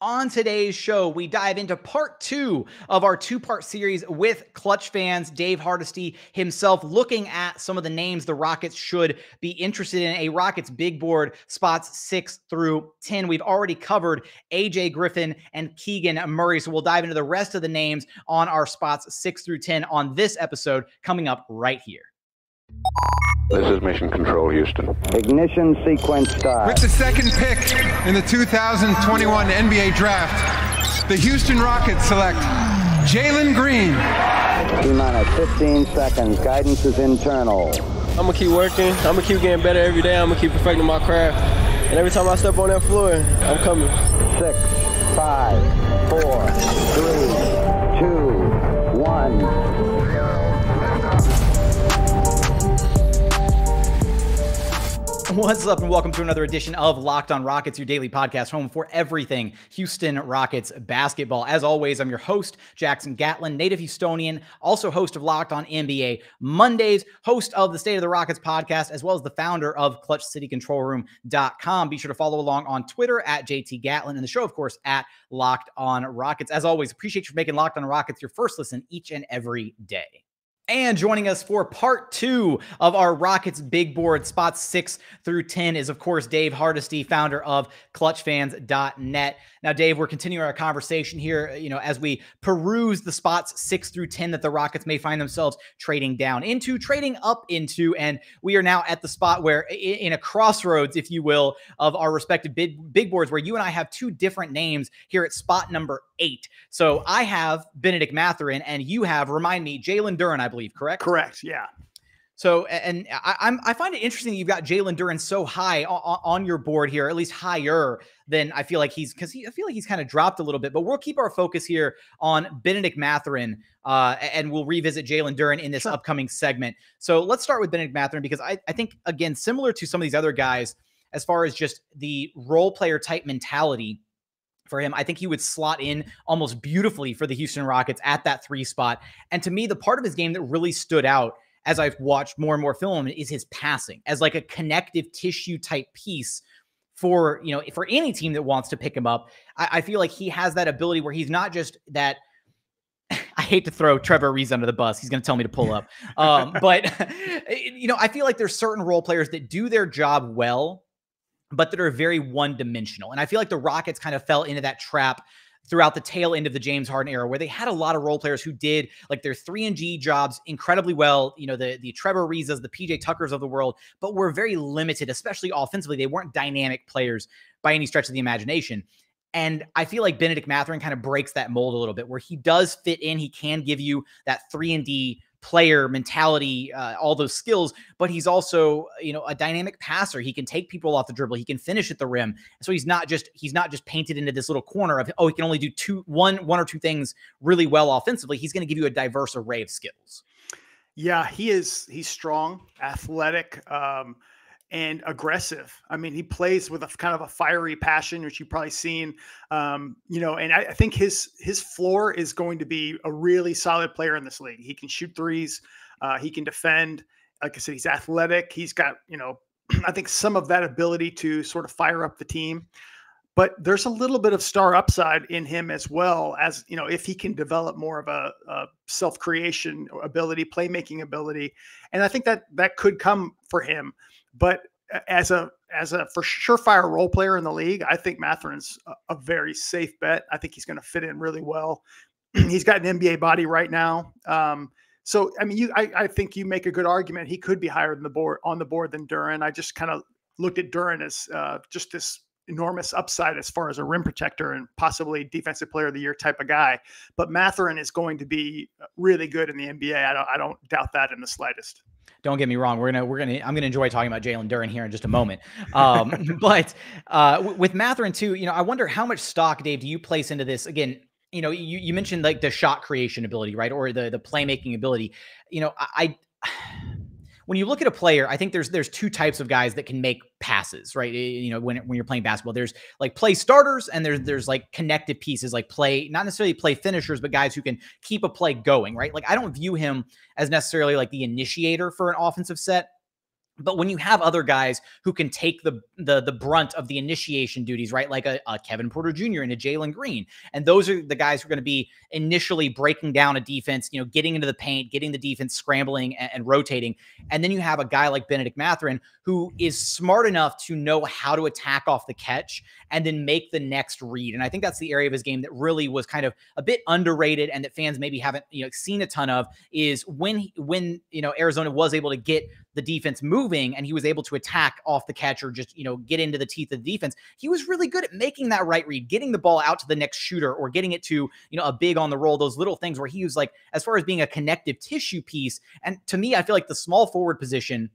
On today's show, we dive into part two of our two part series with Clutch fans. Dave Hardisty himself looking at some of the names the Rockets should be interested in. A Rockets big board spots six through 10. We've already covered AJ Griffin and Keegan Murray. So we'll dive into the rest of the names on our spots six through 10 on this episode coming up right here. This is Mission Control, Houston. Ignition sequence start. With the second pick in the 2021 NBA Draft, the Houston Rockets select Jalen Green. T minus 15 seconds. Guidance is internal. I'm gonna keep working. I'm gonna keep getting better every day. I'm gonna keep perfecting my craft. And every time I step on that floor, I'm coming. Six, five, four, three, two, one. What's up, and welcome to another edition of Locked on Rockets, your daily podcast home for everything Houston Rockets basketball. As always, I'm your host, Jackson Gatlin, native Houstonian, also host of Locked on NBA Mondays, host of the State of the Rockets podcast, as well as the founder of ClutchCityControlRoom.com. Be sure to follow along on Twitter at JT Gatlin and the show, of course, at Locked on Rockets. As always, appreciate you for making Locked on Rockets your first listen each and every day. And joining us for part two of our Rockets big board, spots six through 10, is of course Dave Hardisty, founder of ClutchFans.net. Now, Dave, we're continuing our conversation here, uh, you know, as we peruse the spots six through 10 that the Rockets may find themselves trading down into, trading up into. And we are now at the spot where, in a crossroads, if you will, of our respective big, big boards, where you and I have two different names here at spot number eight. So I have Bennedict Mathurin, and you have, remind me, Jalen Duren, I believe, correct? Correct. Yeah. So, and I, I'm I find it interesting that you've got Jalen Duren so high on, on, your board here, at least higher than I feel like he's because he, I feel like he's kind of dropped a little bit. But we'll keep our focus here on Bennedict Mathurin, uh, and we'll revisit Jalen Duren in this sure. upcoming segment. So let's start with Bennedict Mathurin because I, I think again similar to some of these other guys, as far as just the role player type mentality for him. I think he would slot in almost beautifully for the Houston Rockets at that three spot. And to me, the part of his game that really stood out as I've watched more and more film is his passing as like a connective tissue type piece for you know for any team that wants to pick him up. I, I feel like he has that ability where he's not just that. I hate to throw Trevor Ariza under the bus. He's going to tell me to pull up, um, but you know I feel like there's certain role players that do their job well, but that are very one dimensional, and I feel like the Rockets kind of fell into that trap throughout the tail end of the James Harden era, where they had a lot of role players who did like their three and G jobs incredibly well. You know, the the Trevor Arizas, the PJ Tuckers of the world, but were very limited, especially offensively. They weren't dynamic players by any stretch of the imagination. And I feel like Bennedict Mathurin kind of breaks that mold a little bit, where he does fit in. He can give you that three and D player mentality, uh, all those skills, but he's also, you know, a dynamic passer. He can take people off the dribble. He can finish at the rim. So he's not just he's not just painted into this little corner of oh, he can only do two one one or two things really well offensively. He's going to give you a diverse array of skills. Yeah, he is he's strong, athletic, um and aggressive. I mean, he plays with a kind of a fiery passion, which you've probably seen. Um, you know, and I, I, think his his floor is going to be a really solid player in this league. He can shoot threes, uh, he can defend. Like I said, he's athletic. He's got you know, I think some of that ability to sort of fire up the team. But there's a little bit of star upside in him as well as you know if he can develop more of a, a self creation ability, playmaking ability, and I think that that could come for him. But as a as a for surefire role player in the league, I think Mathurin's a, a very safe bet. I think he's going to fit in really well. he's got an NBA body right now. Um, so I mean, you I, I think you make a good argument. He could be higher than the board on the board than Duren. I just kind of looked at Duren as uh, just this enormous upside as far as a rim protector and possibly defensive player of the year type of guy. But Mathurin is going to be really good in the NBA. I don't I don't doubt that in the slightest. Don't get me wrong. We're gonna we're gonna I'm gonna enjoy talking about Jalen Duren here in just a moment. Um, but uh, with Mathurin too, you know, I wonder how much stock, Dave, do you place into this? Again, you know, you, you mentioned like the shot creation ability, right, or the the playmaking ability. You know, I, I when you look at a player, I think there's there's two types of guys that can make passes, right? Eh, you know, when when you're playing basketball, there's like play starters and there's there's like connected pieces, like play not necessarily play finishers, but guys who can keep a play going, right? Like I don't view him as necessarily like the initiator for an offensive set, But when you have other guys who can take the the the brunt of the initiation duties, right, like a, a Kevin Porter Jr. and a Jalen Green, and those are the guys who are going to be initially breaking down a defense, you know, getting into the paint, getting the defense scrambling and, and rotating, and then you have a guy like Bennedict Mathurin who is smart enough to know how to attack off the catch and then make the next read. And I think that's the area of his game that really was kind of a bit underrated and that fans maybe haven't you know seen a ton of is when when you know Arizona was able to get the defense moving and he was able to attack off the catcher, just, you know, get into the teeth of the defense. He was really good at making that right read, getting the ball out to the next shooter or getting it to, you know, a big on the roll, those little things where he was like, as far as being a connective tissue piece. And to me, I feel like the small forward position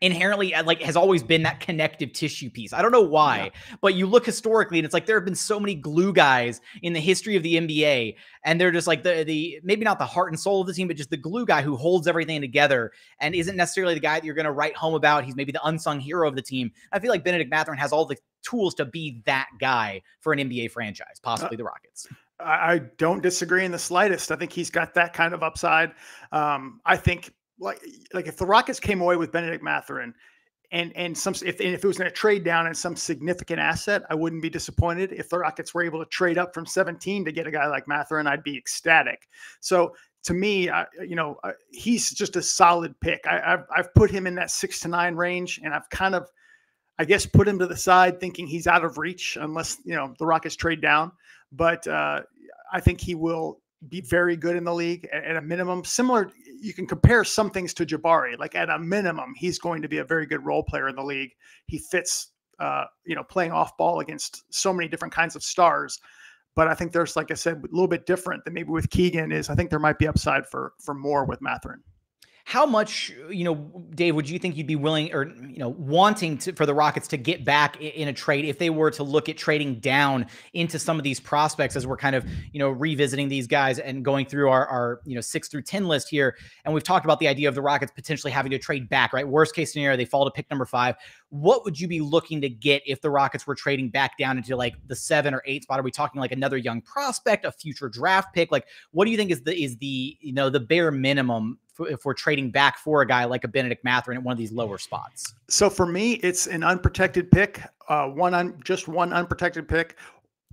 inherently uh, like has always been that connective tissue piece. I don't know why, yeah. but you look historically and it's like there have been so many glue guys in the history of the NBA and they're just like the the maybe not the heart and soul of the team but just the glue guy who holds everything together and isn't necessarily the guy that you're going to write home about. He's maybe the unsung hero of the team. I feel like Bennedict Mathurin has all the tools to be that guy for an NBA franchise, possibly uh, the Rockets. I don't disagree in the slightest. I think he's got that kind of upside. Um, I think like like if the Rockets came away with Bennedict Mathurin and and some if and if it was going to trade down and some significant asset, I wouldn't be disappointed. If the Rockets were able to trade up from 17 to get a guy like Mathurin, I'd be ecstatic. So to me, I, you know, uh, he's just a solid pick. I, have I've put him in that six to nine range, and I've kind of, I guess, put him to the side, thinking he's out of reach unless you know the Rockets trade down. But uh, I think he will be very good in the league at, at, a minimum. Similar, you can compare some things to Jabari. Like at a minimum, he's going to be a very good role player in the league. He fits, uh, you know, playing off ball against so many different kinds of stars. But I think there's, like I said, a little bit different than maybe with Keegan. Is I think there might be upside for for more with Mathurin how much you know dave would you think you'd be willing or you know wanting to, for the rockets to get back in a trade if they were to look at trading down into some of these prospects as we're kind of you know revisiting these guys and going through our, our you know six through ten list here? And we've talked about the idea of the rockets potentially having to trade back right? Worst case scenario they fall to pick number five. What would you be looking to get if the rockets were trading back down into like the seven or eight spot? Are we talking like another young prospect a future draft pick? Like what do you think is the is the you know the bare minimum if we're trading back for a guy like a Bennedict Mathurin at one of these lower spots? So for me, it's an unprotected pick, uh, one un, just one unprotected pick,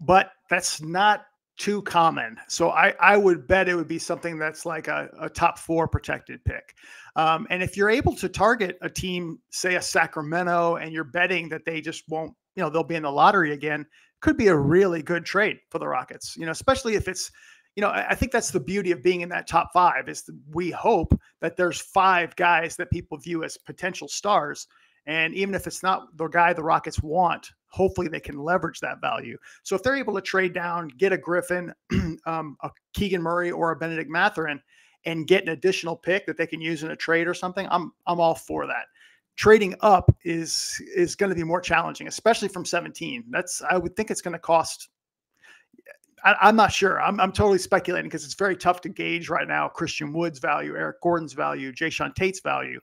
but that's not too common. So I, I would bet it would be something that's like a, a top four protected pick. Um, and if you're able to target a team, say a Sacramento, and you're betting that they just won't, you know, they'll be in the lottery again, could be a really good trade for the Rockets. You know, especially if it's you know, I think that's the beauty of being in that top five is we hope that there's five guys that people view as potential stars. And even if it's not the guy the Rockets want, hopefully they can leverage that value. So if they're able to trade down, get a Griffin, um, a Keegan Murray, or a Bennedict Mathurin, and get an additional pick that they can use in a trade or something, I'm I'm all for that. Trading up is is going to be more challenging, especially from 17. That's I would think it's going to cost I, am not sure. I'm, I'm totally speculating because it's very tough to gauge right now Christian Wood's value, Eric Gordon's value, Jae'Sean Tate's value.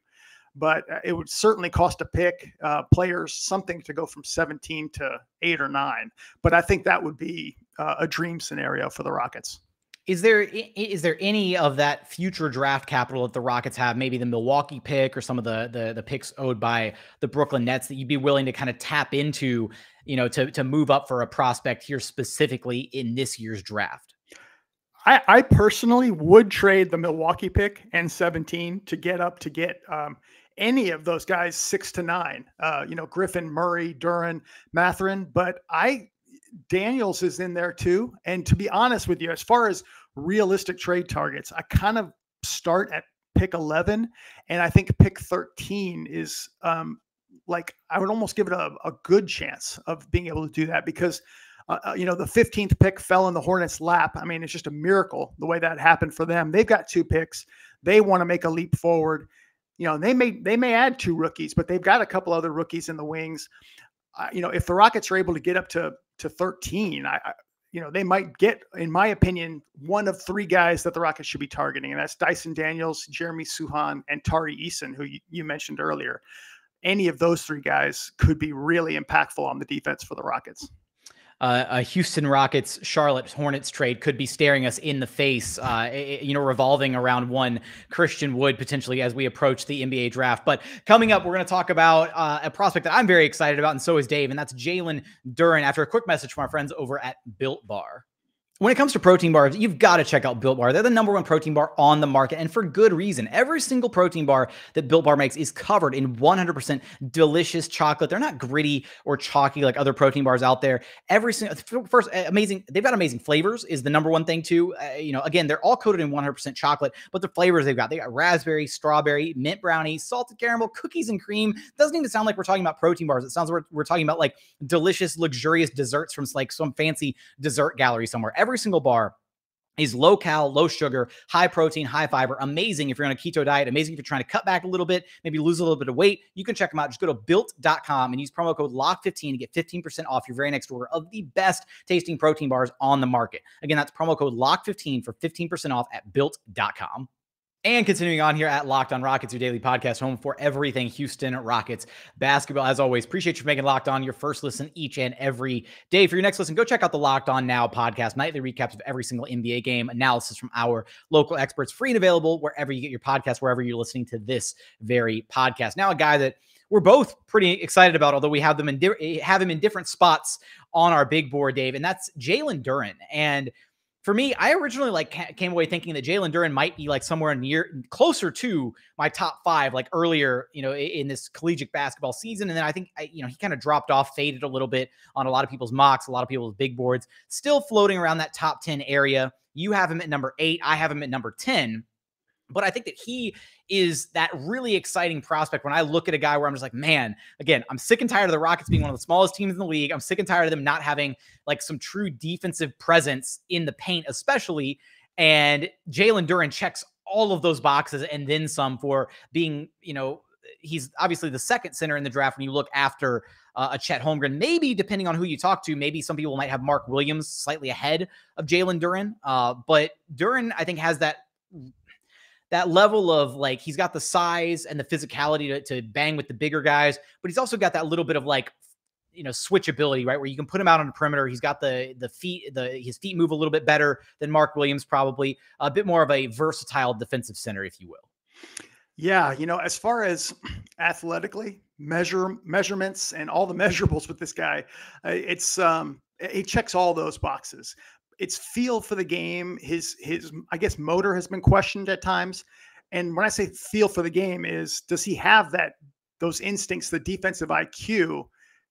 But uh, it would certainly cost a pick uh, players something to go from 17 to eight or nine. But I think that would be uh, a dream scenario for the Rockets. Is there is there any of that future draft capital that the Rockets have, maybe the Milwaukee pick or some of the the, the picks owed by the Brooklyn Nets that you'd be willing to kind of tap into, you know, to to move up for a prospect here specifically in this year's draft? I, I personally would trade the Milwaukee pick and 17 to get up to get um, any of those guys six to nine. Uh, you know, Griffin, Murray, Duren, Mathurin, but I Daniels is in there too. And to be honest with you, as far as realistic trade targets, I kind of start at pick 11 and I think pick 13 is um, like I would almost give it a, a, good chance of being able to do that because uh, uh you know the 15th pick fell in the Hornets lap. I mean, it's just a miracle the way that happened for them. They've got two picks. They want to make a leap forward. You know, they may they may add two rookies, but they've got a couple other rookies in the wings. Uh, you know, if the Rockets are able to get up to to 13, I, I, you know they might get, in my opinion, one of three guys that the Rockets should be targeting, and that's Dyson Daniels, Jeremy Sochan, and Tari Eason, who you, you mentioned earlier. Any of those three guys could be really impactful on the defense for the Rockets. uh, a Houston Rockets Charlotte Hornets trade could be staring us in the face, uh, you know, revolving around one Christian Wood potentially as we approach the NBA draft. But coming up, we're going to talk about uh, a prospect that I'm very excited about, and so is Dave, and that's Jalen Duren. After a quick message from our friends over at Built Bar. When it comes to protein bars, you've got to check out Built Bar. They're the number one protein bar on the market, and for good reason. Every single protein bar that Built Bar makes is covered in 100% delicious chocolate. They're not gritty or chalky like other protein bars out there. Every single first amazing, they've got amazing flavors. Is the number one thing too. Uh, you know, again, they're all coated in 100% chocolate, but the flavors they've got, they got raspberry, strawberry, mint brownie, salted caramel, cookies and cream. Doesn't even sound like we're talking about protein bars. It sounds like we're, we're talking about like delicious, luxurious desserts from like some fancy dessert gallery somewhere. Every single bar is low cal, low sugar, high protein, high fiber. Amazing if you're on a keto diet. Amazing if you're trying to cut back a little bit, maybe lose a little bit of weight. You can check them out. Just go to built.com and use promo code LOCK15 to get 15% off your very next order of the best tasting protein bars on the market. Again, that's promo code LOCK15 for 15% off at built.com. And continuing on here at Locked On Rockets, your daily podcast home for everything Houston Rockets basketball. As always, appreciate you making Locked On your first listen each and every day. For your next listen, go check out the Locked On Now podcast, nightly recaps of every single NBA game, analysis from our local experts, free and available wherever you get your podcast, wherever you're listening to this very podcast. Now, a guy that we're both pretty excited about, although we have them in di- eh, have him in different spots on our big board, Dave, and that's Jalen Duren. And for me, I originally like came away thinking that Jalen Duren might be like somewhere near closer to my top five, like earlier, you know, in this collegiate basketball season. And then I think, you know, he kind of dropped off, faded a little bit on a lot of people's mocks, a lot of people's big boards, still floating around that top 10 area. You have him at number eight. I have him at number 10. But I think that he is that really exciting prospect when I look at a guy where I'm just like, man, again, I'm sick and tired of the Rockets being one of the smallest teams in the league. I'm sick and tired of them not having like some true defensive presence in the paint, especially. And Jalen Duren checks all of those boxes and then some for being, you know, he's obviously the second center in the draft when you look after uh, a Chet Holmgren. Maybe depending on who you talk to, maybe some people might have Mark Williams slightly ahead of Jalen Duren. Uh, but Duren, I think, has that that level of like he's got the size and the physicality to, to bang with the bigger guys, but he's also got that little bit of like you know switchability right where you can put him out on the perimeter. He's got the the feet the his feet move a little bit better than mark williams probably. A bit more of a versatile defensive center if you will. Yeah you know as far as athletically measure measurements and all the measurables with this guy uh, it's um he checks all those boxes it's feel for the game. His his I guess motor has been questioned at times. And when I say feel for the game is does he have that those instincts, the defensive IQ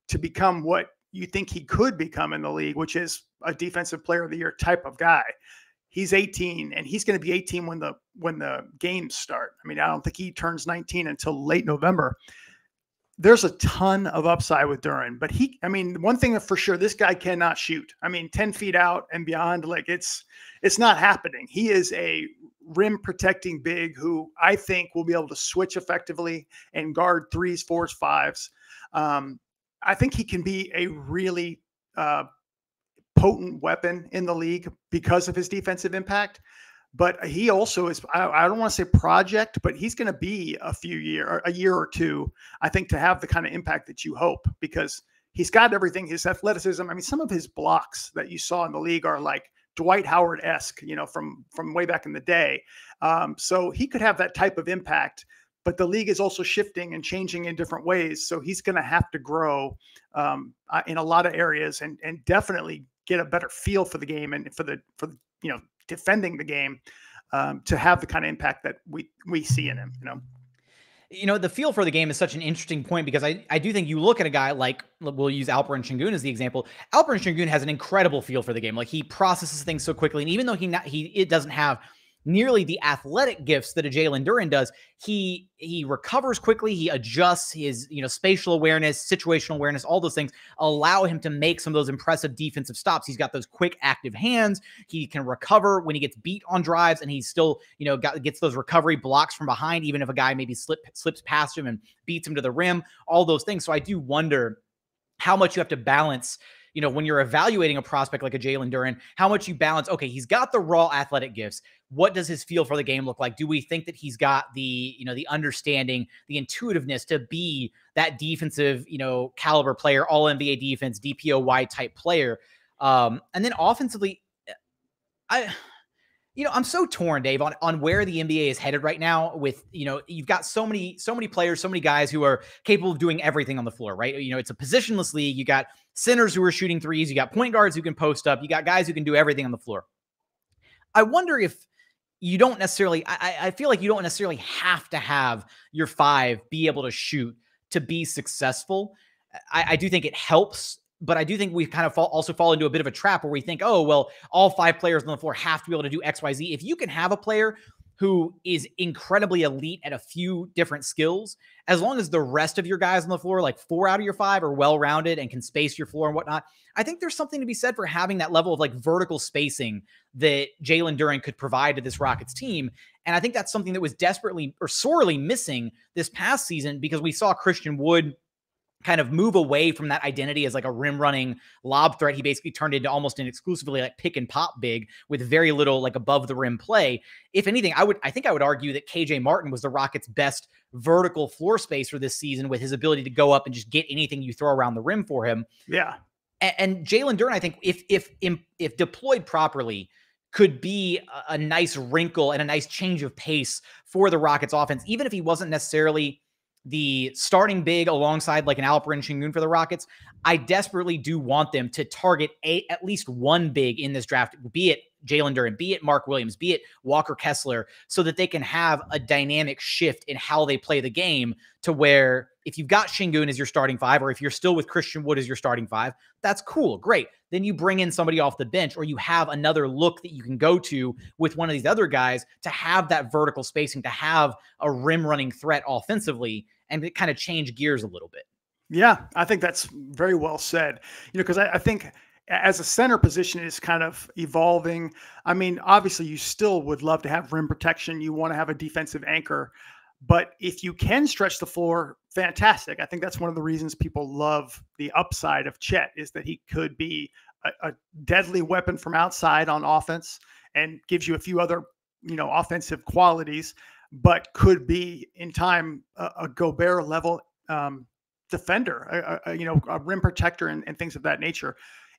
to become what you think he could become in the league, which is a defensive player of the year type of guy. He's 18 and he's going to be 18 when the when the games start. I mean, I don't think he turns 19 until late November there's a ton of upside with Duren, but he, I mean, one thing for sure, this guy cannot shoot. I mean, 10 feet out and beyond, like it's, it's not happening. He is a rim protecting big who I think will be able to switch effectively and guard threes, fours, fives. Um, I think he can be a really uh, potent weapon in the league because of his defensive impact but he also is I, I don't want to say project but he's going to be a few year a year or two i think to have the kind of impact that you hope because he's got everything his athleticism i mean some of his blocks that you saw in the league are like dwight howard-esque you know from from way back in the day. Um, so he could have that type of impact but the league is also shifting and changing in different ways so he's going to have to grow um, uh, in a lot of areas and and definitely get a better feel for the game and for the for you know defending the game um, to have the kind of impact that we we see in him. You know. You know, the feel for the game is such an interesting point because I, I do think you look at a guy like we'll use Alperen Sengun as the example. Alperen Sengun has an incredible feel for the game. Like he processes things so quickly, and even though he not, he it doesn't have nearly the athletic gifts that a Jalen Duren does. He he recovers quickly. He adjusts his you know spatial awareness, situational awareness, all those things allow him to make some of those impressive defensive stops. He's got those quick, active hands. He can recover when he gets beat on drives, and he still you know got, gets those recovery blocks from behind, even if a guy maybe slip slips past him and beats him to the rim. All those things. So I do wonder how much you have to balance you know, when you're evaluating a prospect like a Jalen Duren, how much you balance, okay, he's got the raw athletic gifts. What does his feel for the game look like? Do we think that he's got the, you know, the understanding, the intuitiveness to be that defensive, you know, caliber player, all NBA defense, DPOY type player? Um, and then offensively, I you know, I'm so torn, Dave, on, on where the NBA is headed right now. With you know, you've got so many, so many players, so many guys who are capable of doing everything on the floor, right? You know, it's a positionless league. You got centers who are shooting threes. You got point guards who can post up. You got guys who can do everything on the floor. I wonder if you don't necessarily. I, I feel like you don't necessarily have to have your five be able to shoot to be successful. I, I do think it helps but I do think we kind of fall, also fall into a bit of a trap where we think, oh, well, all five players on the floor have to be able to do X, Y, Z. If you can have a player who is incredibly elite at a few different skills, as long as the rest of your guys on the floor, like four out of your five, are well rounded and can space your floor and whatnot, I think there's something to be said for having that level of like vertical spacing that Jalen Duren could provide to this Rockets team. And I think that's something that was desperately or sorely missing this past season because we saw Christian Wood kind of move away from that identity as like a rim running lob threat. He basically turned into almost an exclusively like pick and pop big with very little like above the rim play. If anything, I would I think I would argue that KJ Martin was the Rockets' best vertical floor spacer this season with his ability to go up and just get anything you throw around the rim for him. Yeah. And, and Jalen Duren, I think if if if deployed properly, could be a, a nice wrinkle and a nice change of pace for the Rockets offense, even if he wasn't necessarily the starting big alongside like an Alperen Sengun for the Rockets, I desperately do want them to target a, at least one big in this draft, be it Jalen Duren, be it Mark Williams, be it Walker Kessler, so that they can have a dynamic shift in how they play the game to where if you've got Sengun as your starting five, or if you're still with Christian Wood as your starting five, that's cool, great. Then you bring in somebody off the bench, or you have another look that you can go to with one of these other guys to have that vertical spacing, to have a rim running threat offensively, and kind of change gears a little bit. Yeah, I think that's very well said. You know, because I, I think as a center position is kind of evolving. I mean, obviously, you still would love to have rim protection. You want to have a defensive anchor. But if you can stretch the floor, fantastic. I think that's one of the reasons people love the upside of Chet is that he could be a, a deadly weapon from outside on offense and gives you a few other, you know, offensive qualities, but could be in time a, a Gobert level um, defender, a, a, you know, a rim protector and, and things of that nature.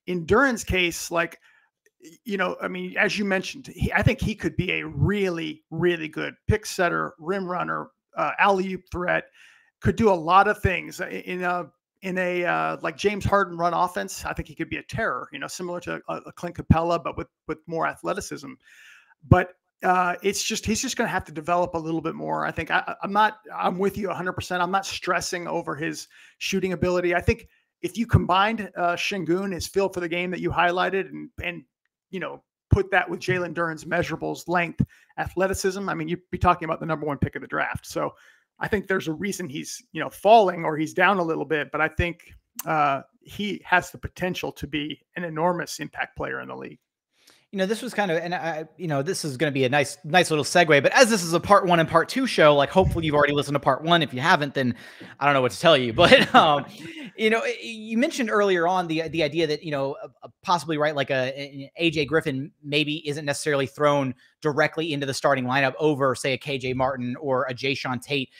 In Duren's case, like, you know, I mean, as you mentioned, he, I think he could be a really, really good pick setter, rim runner, uh, alley oop threat. Could do a lot of things in a in a uh, like James Harden run offense. I think he could be a terror. You know, similar to a, a Clint Capela, but with with more athleticism. But uh, it's just he's just going to have to develop a little bit more. I think I, am not. I'm with you 100. percent I'm not stressing over his shooting ability. I think if you combined uh, Sengun, his feel for the game that you highlighted, and and you know put that with Jalen Duren's measurables, length, athleticism. I mean, you'd be talking about the number one pick of the draft. So I think there's a reason he's you know falling or he's down a little bit, but I think uh, he has the potential to be an enormous impact player in the league you know, this was kind of, and I, you know, this is going to be a nice, nice little segue. But as this is a part one and part two show, like hopefully you've already listened to part one. If you haven't, then I don't know what to tell you. But, um, you know, you mentioned earlier on the the idea that you know possibly right, like a, AJ Griffin maybe isn't necessarily thrown directly into the starting lineup over, say, a KJ Martin or a Jae'Sean Tate.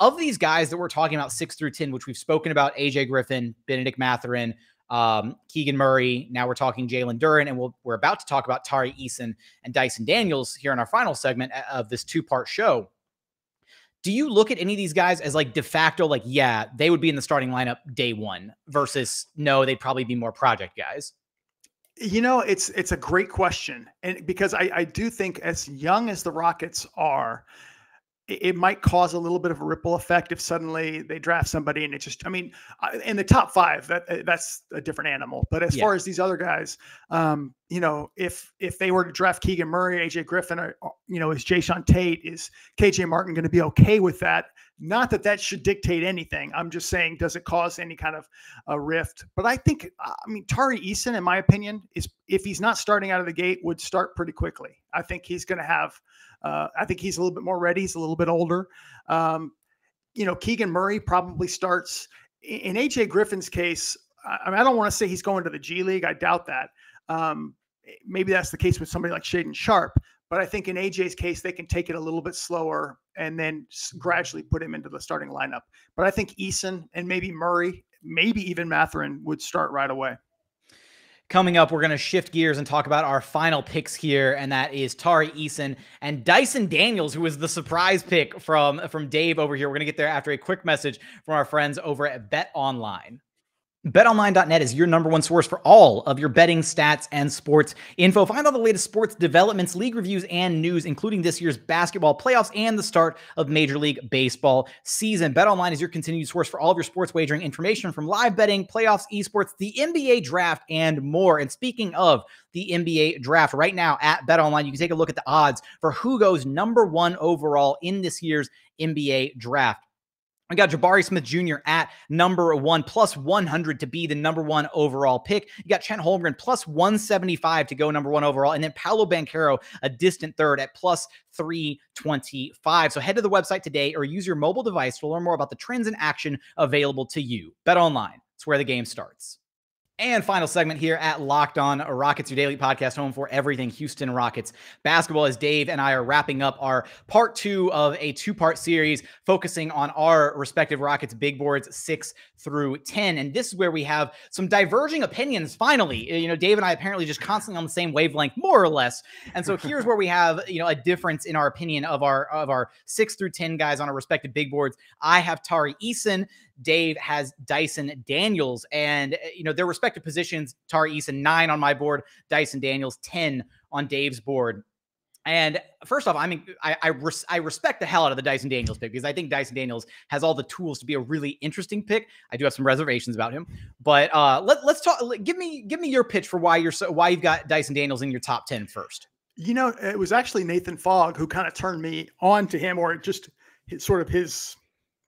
Of these guys that we're talking about six through ten, which we've spoken about, AJ Griffin, Bennedict Mathurin, um, Keegan Murray. Now we're talking Jalen Duren, and we we are about to talk about Tari Eason and Dyson Daniels here in our final segment of this two part show. Do you look at any of these guys as like de facto, like, yeah, they would be in the starting lineup day one versus no, they'd probably be more project guys? You know, it's it's a great question, and because I, I do think as young as the Rockets are, it might cause a little bit of a ripple effect if suddenly they draft somebody and it just i mean in the top five that uh, that's a different animal. But as yeah. far as these other guys um you know if if they were to draft keegan murray aj griffin or you know is Jae'Sean tate is kj martin going to be okay with that? Not that that should dictate anything. I'm just saying does it cause any kind of a rift? But i think i mean tari eason in my opinion is if he's not starting out of the gate would start pretty quickly. I think he's going to have uh, I think he's a little bit more ready. He's a little bit older. Um, you know, Keegan Murray probably starts. In AJ Griffin's case, I, mean, I don't want to say he's going to the G League. I doubt that. Um, maybe that's the case with somebody like Shaedon Sharpe. But I think in AJ's case, they can take it a little bit slower and then gradually put him into the starting lineup. But I think Eason and maybe Murray, maybe even Mathurin would start right away. Coming up, we're going to shift gears and talk about our final picks here, and that is Tari Eason and Dyson Daniels, who was the surprise pick from from Dave over here. We're going to get there after a quick message from our friends over at Bet Online. BetOnline.net is your number one source for all of your betting stats and sports info. Find all the latest sports developments, league reviews, and news, including this year's basketball playoffs and the start of Major League Baseball season. BetOnline is your continued source for all of your sports wagering information from live betting, playoffs, esports, the NBA draft, and more. And speaking of the NBA draft, right now at BetOnline, you can take a look at the odds for who goes number one overall in this year's NBA draft. I got Jabari Smith Jr. at number one, plus 100 to be the number one overall pick. You got Chet Holmgren plus 175 to go number one overall. And then Paolo Banchero, a distant third at plus 325. So head to the website today or use your mobile device to learn more about the trends in action available to you. Bet online. It's where the game starts. And final segment here at Locked On Rockets, your daily podcast home for everything Houston Rockets basketball. As Dave and I are wrapping up our part two of a two part series focusing on our respective Rockets big boards six through 10. And this is where we have some diverging opinions finally. You know, Dave and I apparently just constantly on the same wavelength, more or less. And so here's where we have, you know, a difference in our opinion of our of our six through 10 guys on our respective big boards. I have Tari Eason. Dave has Dyson Daniels, and eh, you know their respective positions. Tari Eason nine on my board, Dyson Daniels ten on Dave's board. And first off, I mean, I I, res- I, respect the hell out of the Dyson Daniels pick because I think Dyson Daniels has all the tools to be a really interesting pick. I do have some reservations about him, but uh, let, let's talk. Give me give me your pitch for why you're so why you've got Dyson Daniels in your top ten first. You know, it was actually Nathan Fogg who kind of turned me on to him, or just sort of his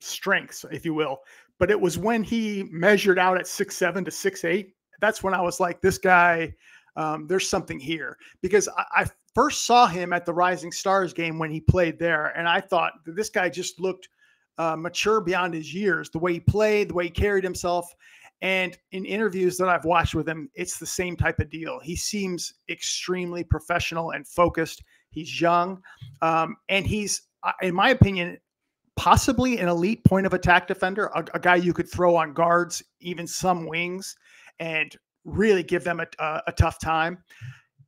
strengths, if you will. But it was when he measured out at six seven to six eight. That's when I was like, this guy, um, there's something here. Because I, I, first saw him at the Rising Stars game when he played there, and I thought this guy just looked uh, mature beyond his years. The way he played, the way he carried himself. And in interviews that I've watched with him, it's the same type of deal. He seems extremely professional and focused. He's young, um, and he's, in my opinion, possibly an elite point of attack defender, a, a, guy you could throw on guards, even some wings, and really give them a, a, a, tough time.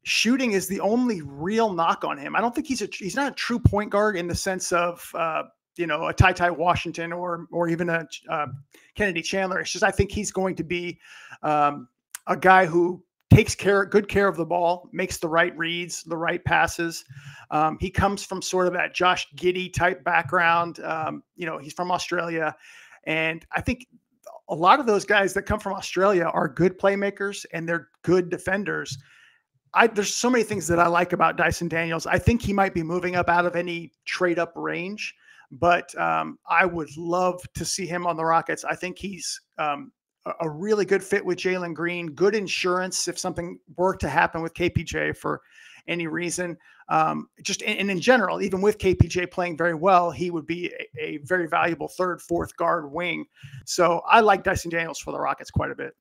Shooting is the only real knock on him. I don't think he's a he's not a true point guard in the sense of uh, you know a Ty Ty Washington or or even a uh, Kennedy Chandler. It's just I think he's going to be um, a guy who takes care, good care of the ball, makes the right reads, the right passes. Um, he comes from sort of that Josh Giddey type background. Um, you know, he's from Australia, and I think a lot of those guys that come from Australia are good playmakers and they're good defenders. I, there's so many things that I like about Dyson Daniels. I think he might be moving up out of any trade up range, but um, I would love to see him on the Rockets. I think he's um, a really good fit with Jalen Green, good insurance if something were to happen with KPJ for any reason. Um, just and in general, even with KPJ playing very well, he would be a, a, very valuable third, fourth guard wing. So I like Dyson Daniels for the Rockets quite a bit.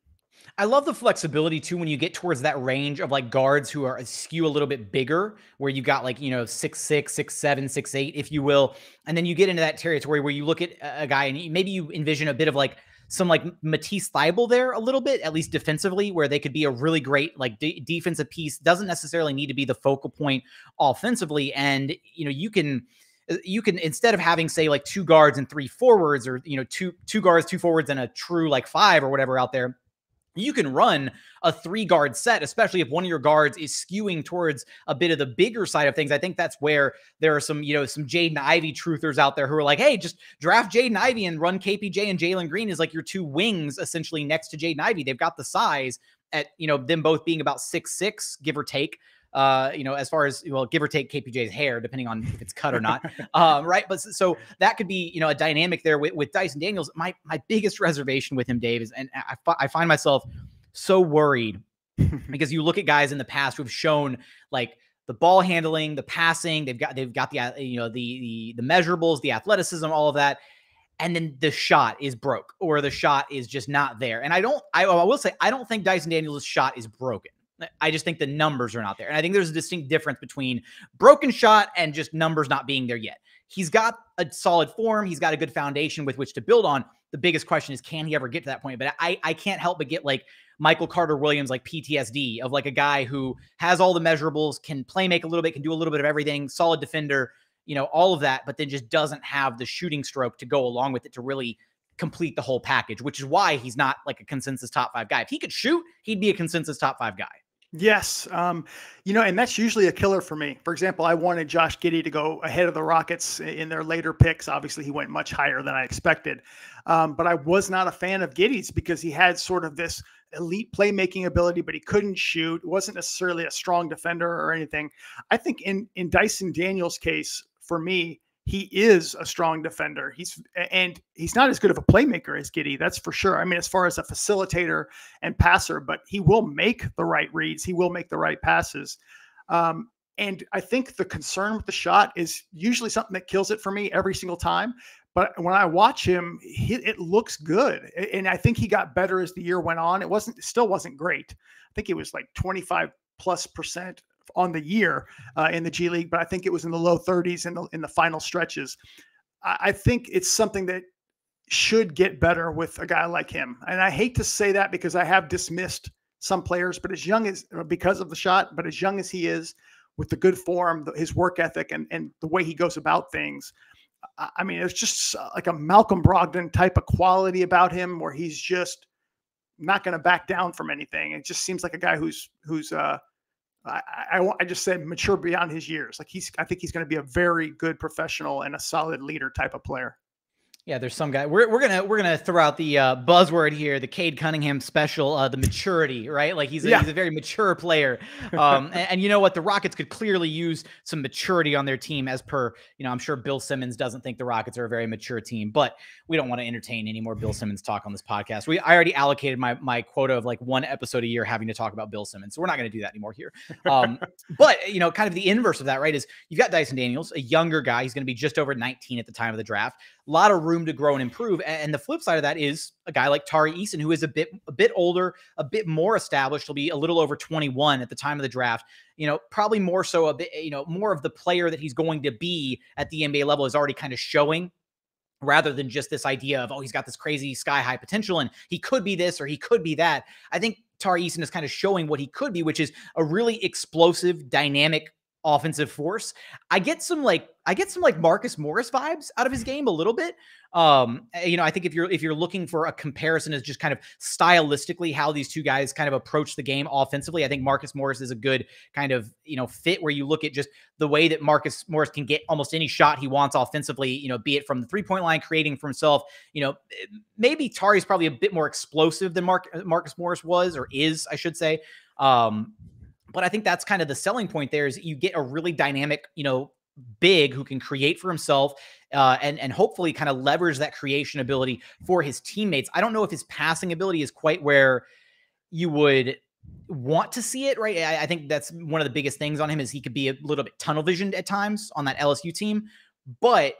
I love the flexibility too when you get towards that range of like guards who are skew a little bit bigger, where you got like, you know, six, six, six, seven, six, eight, if you will. And then you get into that territory where you look at a guy and maybe you envision a bit of like some like Matisse Thybulle there a little bit, at least defensively, where they could be a really great like de- defensive piece. Doesn't necessarily need to be the focal point offensively, and you know you can uh, you can instead of having say like two guards and three forwards, or you know two two guards, two forwards, and a true like five or whatever out there you can run a three guard set, especially if one of your guards is skewing towards a bit of the bigger side of things. I think that's where there are some, you know, some Jaden Ivey truthers out there who are like, hey, just draft Jaden Ivey and run KPJ and Jalen Green is like your two wings essentially next to Jaden Ivey. They've got the size at, you know, them both being about six six, give or take uh, you know, as far as well, give or take KPJ's hair, depending on if it's cut or not. um, right. But so that could be, you know, a dynamic there with, with Dyson Daniels. My my biggest reservation with him, Dave, is and I, I find myself so worried because you look at guys in the past who've shown like the ball handling, the passing, they've got they've got the uh, you know the the the measurables, the athleticism, all of that. And then the shot is broke or the shot is just not there. And I don't, I, I will say, I don't think Dyson Daniels' shot is broken. I just think the numbers are not there. And I think there's a distinct difference between broken shot and just numbers not being there yet. He's got a solid form, he's got a good foundation with which to build on. the biggest question is can he ever get to that point? But I I can't help but get like Michael Carter Williams like PTSD of like a guy who has all the measurables, can play make a little bit, can do a little bit of everything, solid defender, you know, all of that, but then just doesn't have the shooting stroke to go along with it to really complete the whole package, which is why he's not like a consensus top five guy. If he could shoot, he'd be a consensus top five guy. Yes. Um, you know, and that's usually a killer for me. For example, I wanted Josh Giddey to go ahead of the Rockets in their later picks. Obviously, he went much higher than I expected. Um, but I was not a fan of Giddey's because he had sort of this elite playmaking ability, but he couldn't shoot. wasn't necessarily a strong defender or anything. I think in in Dyson Daniels' case, for me, he is a strong defender. He's and he's not as good of a playmaker as Giddey, that's for sure. I mean, as far as a facilitator and passer, but he will make the right reads. He will make the right passes. Um, and I think the concern with the shot is usually something that kills it for me every single time. But when I watch him, he, it looks good, and I think he got better as the year went on. It wasn't, still wasn't great. I think it was like 25 plus percent on the year uh, in the G League, but I think it was in the low 30s in the in the final stretches. I, I think it's something that should get better with a guy like him. And I hate to say that because I have dismissed some players, but as young as uh, because of the shot, but as young as he is, with the good form, his work ethic, and and the way he goes about things. I mean, it's just like a Malcolm Brogdon type of quality about him, where he's just not going to back down from anything. It just seems like a guy who's who's uh, I, I, I just said mature beyond his years. Like he's, I think he's going to be a very good professional and a solid leader type of player. Yeah, there's some guy. We're, we're gonna we're gonna throw out the uh, buzzword here, the Cade Cunningham special, uh, the maturity, right? Like he's a, yeah. he's a very mature player, um, and, and, you know what? The Rockets could clearly use some maturity on their team, as per you know. I'm sure Bill Simmons doesn't think the Rockets are a very mature team, but we don't want to entertain any more Bill Simmons talk on this podcast. We I already allocated my my quota of like one episode a year having to talk about Bill Simmons, so we're not going to do that anymore here. Um, but you know, kind of the inverse of that, right? Is you've got Dyson Daniels, a younger guy. He's going to be just over 19 at the time of the draft. Lot of room to grow and improve. And the flip side of that is a guy like Tari Eason, who is a bit a bit older, a bit more established. He'll be a little over 21 at the time of the draft. You know, probably more so a bit, you know, more of the player that he's going to be at the NBA level is already kind of showing rather than just this idea of, oh, he's got this crazy sky high potential and he could be this or he could be that. I think Tari Eason is kind of showing what he could be, which is a really explosive, dynamic offensive force. I get some like I get some like Marcus Morris vibes out of his game a little bit. Um, eh, you know, I think if you're if you're looking for a comparison as just kind of stylistically how these two guys kind of approach the game offensively, I think Marcus Morris is a good kind of you know fit where you look at just the way that Marcus Morris can get almost any shot he wants offensively. You know, be it from the three point line, creating for himself. You know, eh, maybe Tari's probably a bit more explosive than Mark Marcus Morris was or is, I should say. Um, but I think that's kind of the selling point there is you get a really dynamic, you know, big who can create for himself uh, and and hopefully kind of leverage that creation ability for his teammates. I don't know if his passing ability is quite where you would want to see it, right? I, I think that's one of the biggest things on him is he could be a little bit tunnel visioned at times on that LSU team, but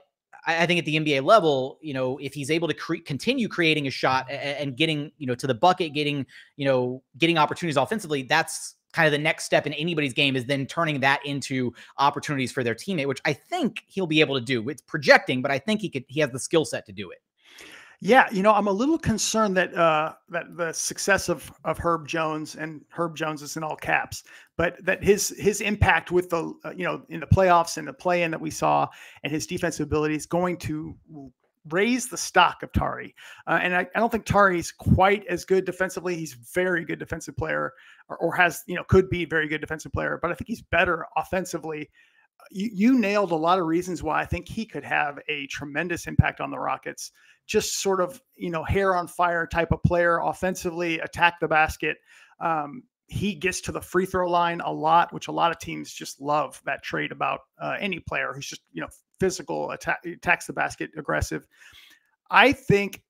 I, think at the NBA level, you know, if he's able to cre- continue creating a shot and, and getting, you know, to the bucket, getting, you know, getting opportunities offensively, that's kind of the next step in anybody's game is then turning that into opportunities for their teammate, which I think he'll be able to do. It's projecting, but I think he could he has the skill set to do it. Yeah, you know, I'm a little concerned that uh, that the success of of Herb Jones and Herb Jones is in all caps, but that his his impact with the uh, you know in the playoffs and the play in that we saw and his defensive ability is going to raise the stock of Tari. Uh, and I, I, don't think Tari's quite as good defensively. He's very good defensive player, or, or, has you know could be very good defensive player. But I think he's better offensively. You, you nailed a lot of reasons why I think he could have a tremendous impact on the Rockets. Just sort of you know hair on fire type of player offensively, attack the basket. Um, he gets to the free throw line a lot, which a lot of teams just love that trait about uh, any player who's just you know physical, attack, attacks the basket, aggressive. I think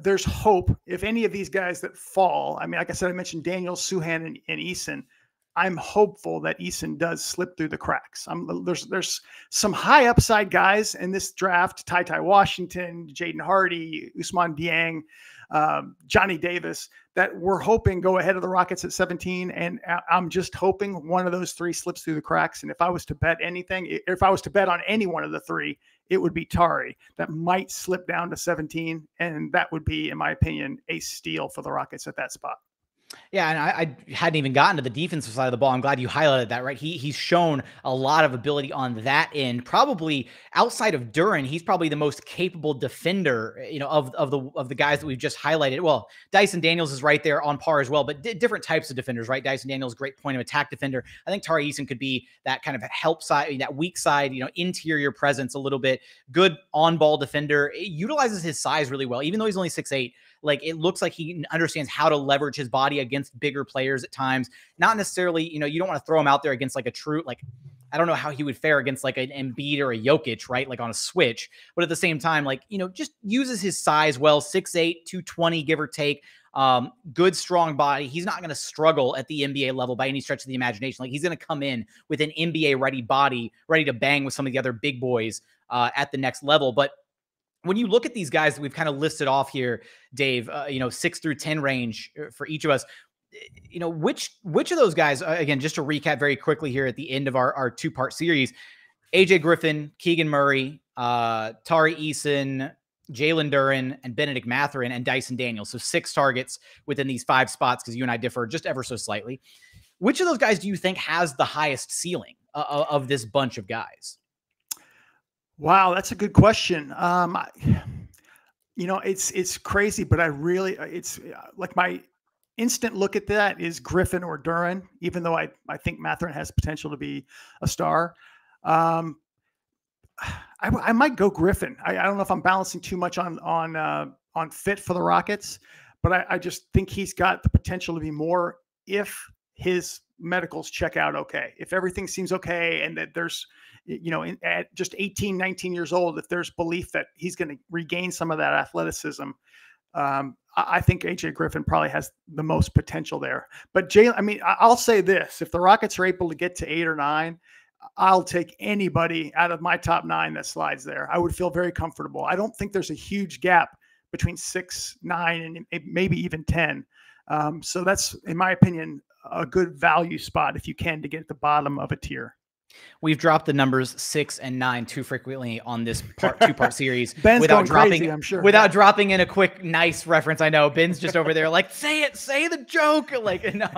there's hope if any of these guys that fall. I mean, like I said, I mentioned Daniel, Sochan, and, and Eason. I'm hopeful that Eason does slip through the cracks. I'm, there's there's some high upside guys in this draft: Ty Ty Washington, Jaden Hardy, Ousmane Dieng um, Johnny Davis that we're hoping go ahead of the Rockets at 17. And I'm just hoping one of those three slips through the cracks. And if I was to bet anything, if I was to bet on any one of the three, it would be Tari that might slip down to 17. And that would be, in my opinion, a steal for the Rockets at that spot. Yeah, and I, I, hadn't even gotten to the defensive side of the ball. I'm glad you highlighted that. Right, he he's shown a lot of ability on that end. Probably outside of Duren, he's probably the most capable defender. You know, of of the of the guys that we've just highlighted. Well, Dyson Daniels is right there on par as well, but different types of defenders. Right, Dyson Daniels, great point of attack defender. I think Tari Eason could be that kind of help side, that weak side. You know, interior presence a little bit. Good on ball defender. It utilizes his size really well, even though he's only six eight. Like it looks like he understands how to leverage his body against bigger players at times. Not necessarily, you know, you don't want to throw him out there against like a true, like, I don't know how he would fare against like an Embiid or a Jokic, right? Like on a switch. But at the same time, like, you know, just uses his size well 6'8, 220, give or take. Um, good, strong body. He's not going to struggle at the NBA level by any stretch of the imagination. Like he's going to come in with an NBA ready body, ready to bang with some of the other big boys uh, at the next level. But when you look at these guys that we've kind of listed off here, Dave, uh, you know, six through 10 range uh, for each of us, eh, you know, which, which of those guys, uh, again, just to recap very quickly here at the end of our, our two part series, AJ Griffin, Keegan Murray, uh, Tari Eason, Jalen Duren, and Bennedict Mathurin and Dyson Daniels. So six targets within these five spots because you and I differ just ever so slightly. Which of those guys do you think has the highest ceiling uh, of this bunch of guys? Wow, that's a good question. Um, I, you know, it's it's crazy, but I really uh, it's uh, like my instant look at that is Griffin or Duren, even though I I think Mathurin has potential to be a star. Um, I, I might go Griffin. I, I, don't know if I'm balancing too much on on uh, on fit for the Rockets, but I, I just think he's got the potential to be more if his medicals check out okay. If everything seems okay and that there's you know, at just 18, 19 years old, if there's belief that he's going to regain some of that athleticism, um, I think AJ Griffin probably has the most potential there. But Jalen, I mean, I'll say this: if the Rockets are able to get to eight or nine, I'll take anybody out of my top nine that slides there. I would feel very comfortable. I don't think there's a huge gap between six, nine, and maybe even ten. Um, so that's, in my opinion, a good value spot if you can to get at the bottom of a tier. We've dropped the numbers six and nine too frequently on this part two part series Ben's without dropping. Crazy, I'm sure. Without yeah. dropping in a quick, nice reference. I know Ben's just over there like, say it, say the joke. Like, no.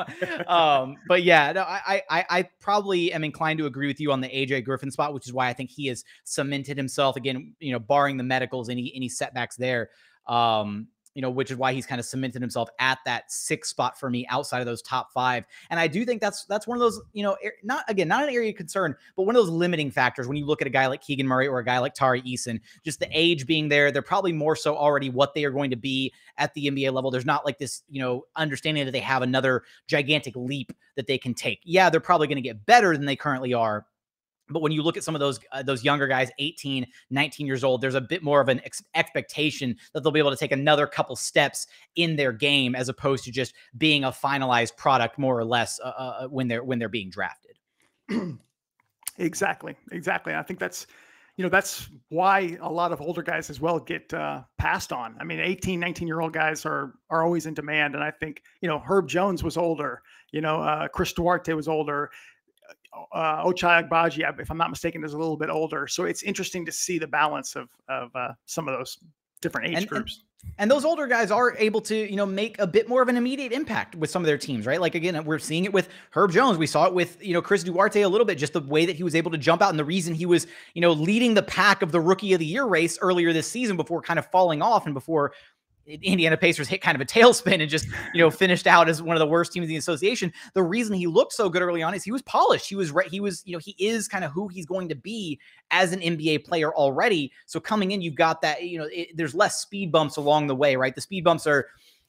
Um, but yeah, no, I, I, I probably am inclined to agree with you on the AJ Griffin spot, which is why I think he has cemented himself again. You know, barring the medicals, any any setbacks there. Um, you know, which is why he's kind of cemented himself at that six spot for me outside of those top five. And I do think that's that's one of those, you know, not again, not an area of concern, but one of those limiting factors when you look at a guy like Keegan Murray or a guy like Tari Eason, just the age being there, they're probably more so already what they are going to be at the NBA level. There's not like this, you know, understanding that they have another gigantic leap that they can take. Yeah, they're probably going to get better than they currently are, but when you look at some of those uh, those younger guys 18 19 years old there's a bit more of an ex- expectation that they'll be able to take another couple steps in their game as opposed to just being a finalized product more or less uh, uh, uh when they're when they're being drafted. Exactly exactly i think that's you know that's why a lot of older guys as well get uh, passed on. I mean 18 19 year old guys are are always in demand and i think you know herb jones was older you know uh, chris duarte was older uh, Ochai Agbaji, if I'm not mistaken, is a little bit older. So it's interesting to see the balance of of uh, some of those different age and, groups. And, and those older guys are able to, you know, make a bit more of an immediate impact with some of their teams, right? Like again, we're seeing it with Herb Jones. We saw it with, you know, Chris Duarte a little bit, just the way that he was able to jump out and the reason he was, you know, leading the pack of the rookie of the year race earlier this season before kind of falling off and before Indiana Pacers hit kind of a tailspin and just, you know, finished out as one of the worst teams in the association. The reason he looked so good early on is he was polished. He was right. He was, you know, he is kind of who he's going to be as an NBA player already. So coming in, you've got that, you know, it, there's less speed bumps along the way, right? The speed bumps are,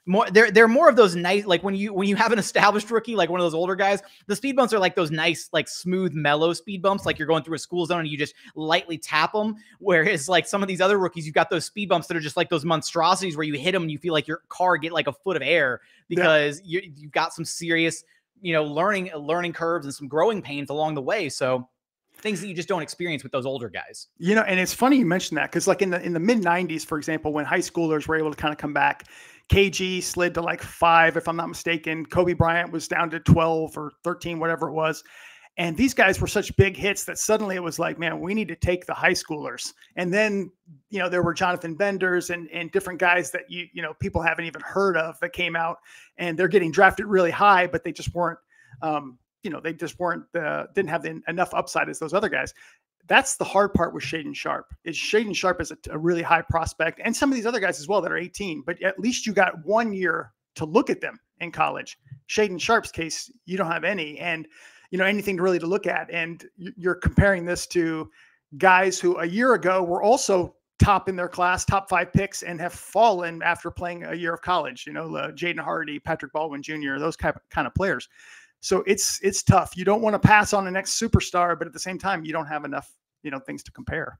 more they're they're more of those nice like when you when you have an established rookie like one of those older guys the speed bumps are like those nice like smooth mellow speed bumps like you're going through a school zone and you just lightly tap them whereas like some of these other rookies you've got those speed bumps that are just like those monstrosities where you hit them and you feel like your car get like a foot of air because yeah. you you've got some serious you know learning learning curves and some growing pains along the way so things that you just don't experience with those older guys. You know, and it's funny you mentioned that because like in the in the mid '90s, for example, when high schoolers were able to kind of come back, KG slid to like five, if I'm not mistaken. Kobe Bryant was down to 12 or 13, whatever it was. And these guys were such big hits that suddenly it was like, man, we need to take the high schoolers. And then, you know, there were Jonathan Benders and, and different guys that you, you know, people haven't even heard of that came out and they're getting drafted really high, but they just weren't, um, you know, they just weren't, uh, didn't have the, enough upside as those other guys. That's the hard part with Shaedon Sharpe. Is Shaedon Sharpe is a, a really high prospect, and some of these other guys as well that are 18. But at least you got one year to look at them in college. Shaedon Sharpe's case, you don't have any, and you know anything really to look at. And you're comparing this to guys who a year ago were also top in their class, top five picks, and have fallen after playing a year of college. You know, uh, Jaden Hardy, Patrick Baldwin Jr., those kind of, kind of players. So it's it's tough. You don't want to pass on the next superstar, but at the same time, you don't have enough you know things to compare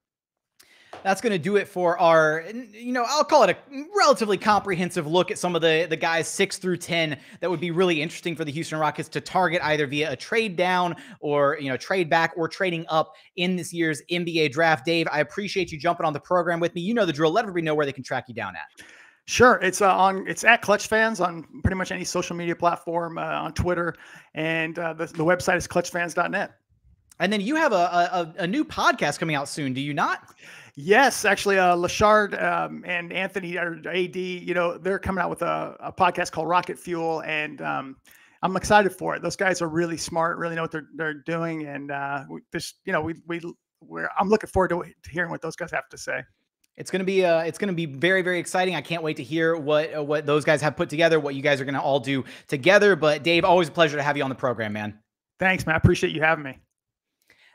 that's going to do it for our, you know, I'll call it a relatively comprehensive look at some of the the guys six through ten that would be really interesting for the Houston Rockets to target either via a trade down or you know trade back or trading up in this year's NBA draft. Dave, I appreciate you jumping on the program with me. You know the drill. Let everybody know where they can track you down at. Sure, it's uh, on it's at Clutch Fans on pretty much any social media platform uh, on Twitter, and uh, the, the website is clutchfans.net. And then you have a, a, a new podcast coming out soon, do you not? Yes, actually, uh, Lashard um, and Anthony or AD, you know, they're coming out with a, a podcast called Rocket Fuel, and um, I'm excited for it. Those guys are really smart, really know what they're they're doing, and uh, we just, you know, we we we're I'm looking forward to, to hearing what those guys have to say. It's gonna be uh, it's gonna be very very exciting. I can't wait to hear what uh, what those guys have put together, what you guys are gonna all do together. But Dave, always a pleasure to have you on the program, man. Thanks, man. I appreciate you having me.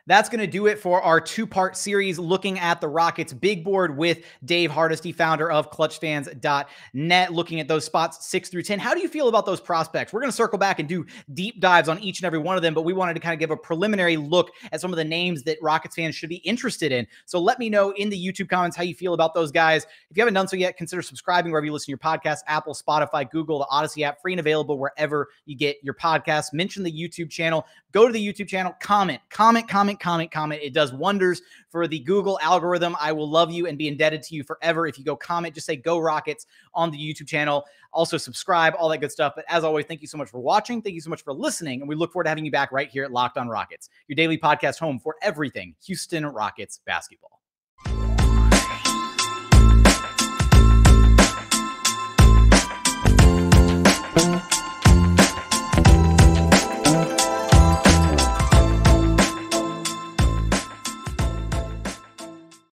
That's going to do it for our two part series looking at the Rockets big board with Dave Hardisty, founder of ClutchFans.net, looking at those spots six through 10. How do you feel about those prospects? We're going to circle back and do deep dives on each and every one of them, but we wanted to kind of give a preliminary look at some of the names that Rockets fans should be interested in. So let me know in the YouTube comments how you feel about those guys. If you haven't done so yet, consider subscribing wherever you listen to your podcast Apple, Spotify, Google, the Odyssey app, free and available wherever you get your podcasts. Mention the YouTube channel. Go to the YouTube channel, comment, comment, comment comment, comment, comment. It does wonders for the Google algorithm. I will love you and be indebted to you forever. If you go comment, just say go Rockets on the YouTube channel. Also, subscribe, all that good stuff. But as always, thank you so much for watching. Thank you so much for listening. And we look forward to having you back right here at Locked on Rockets, your daily podcast home for everything Houston Rockets basketball.